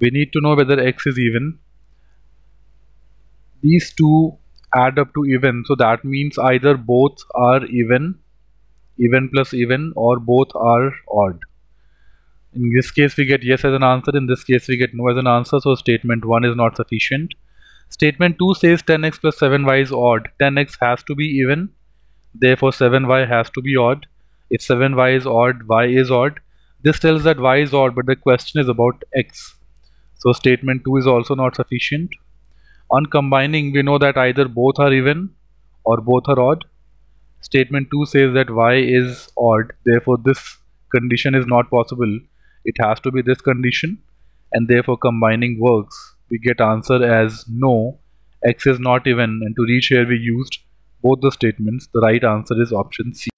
we need to know whether x is even. These two add up to even. So that means either both are even even plus even or both are odd. In this case we get yes as an answer. In this case we get no as an answer. So statement 1 is not sufficient. Statement 2 says 10x plus 7y is odd. 10x has to be even. Therefore 7y has to be odd. If 7y is odd y is odd. This tells that y is odd but the question is about x so statement 2 is also not sufficient on combining, we know that either both are even or both are odd. Statement 2 says that y is odd, therefore this condition is not possible. It has to be this condition and therefore combining works. We get answer as no, x is not even and to reach here we used both the statements. The right answer is option C.